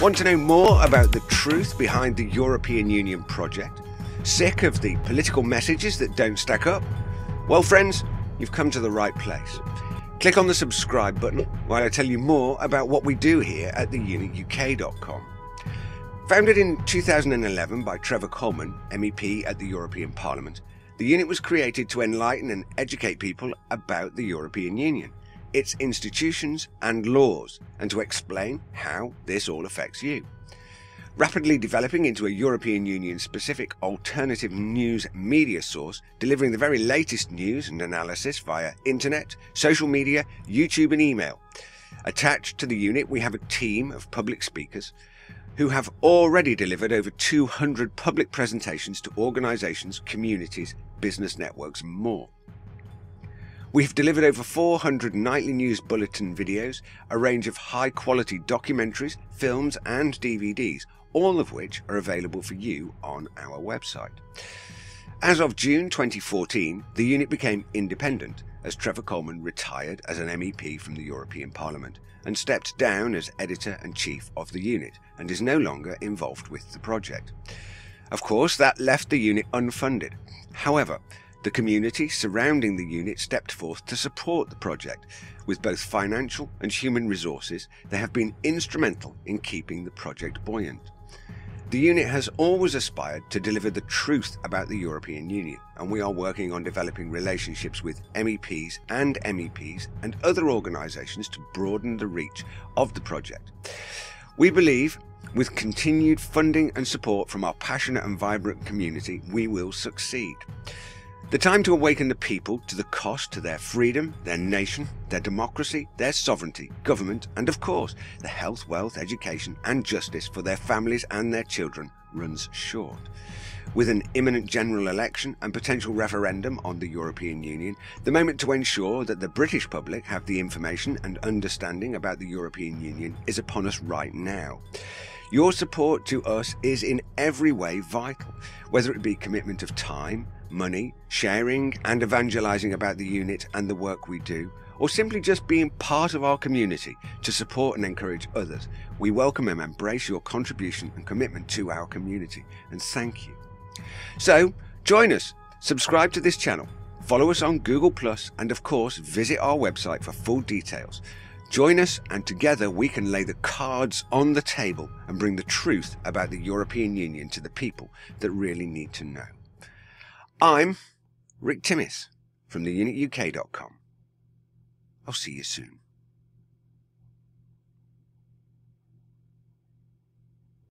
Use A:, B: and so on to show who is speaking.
A: Want to know more about the truth behind the European Union project? Sick of the political messages that don't stack up? Well, friends, you've come to the right place. Click on the subscribe button while I tell you more about what we do here at theunituk.com. Founded in 2011 by Trevor Colman, MEP at the European Parliament, the unit was created to enlighten and educate people about the European Union, its institutions and laws, and to explain how this all affects you. Rapidly developing into a European Union specific alternative news media source, delivering the very latest news and analysis via internet, social media, YouTube, and email. Attached to the unit, we have a team of public speakers who have already delivered over 200 public presentations to organisations, communities, business networks, and more. We've delivered over 400 nightly news bulletin videos, a range of high quality documentaries, films, and DVDs, all of which are available for you on our website. As of June 2014, the unit became independent as Trevor Colman retired as an MEP from the European Parliament and stepped down as editor and chief of the unit and is no longer involved with the project. Of course, that left the unit unfunded. However, the community surrounding the unit stepped forth to support the project. With both financial and human resources, they have been instrumental in keeping the project buoyant. The unit has always aspired to deliver the truth about the European Union, and we are working on developing relationships with MEPs and MEPs and other organisations to broaden the reach of the project. We believe with continued funding and support from our passionate and vibrant community, we will succeed. The time to awaken the people to the cost to their freedom, their nation, their democracy, their sovereignty, government, and of course, the health, wealth, education, and justice for their families and their children runs short. With an imminent general election and potential referendum on the European Union, the moment to ensure that the British public have the information and understanding about the European Union is upon us right now. Your support to us is in every way vital, whether it be commitment of time, money, sharing and evangelizing about the unit and the work we do, or simply just being part of our community to support and encourage others. We welcome and embrace your contribution and commitment to our community, and thank you. So, join us, subscribe to this channel, follow us on Google, and of course, visit our website for full details. Join us, and together we can lay the cards on the table and bring the truth about the European Union to the people that really need to know. I'm Rick Timmis from theunituk.com. I'll see you soon.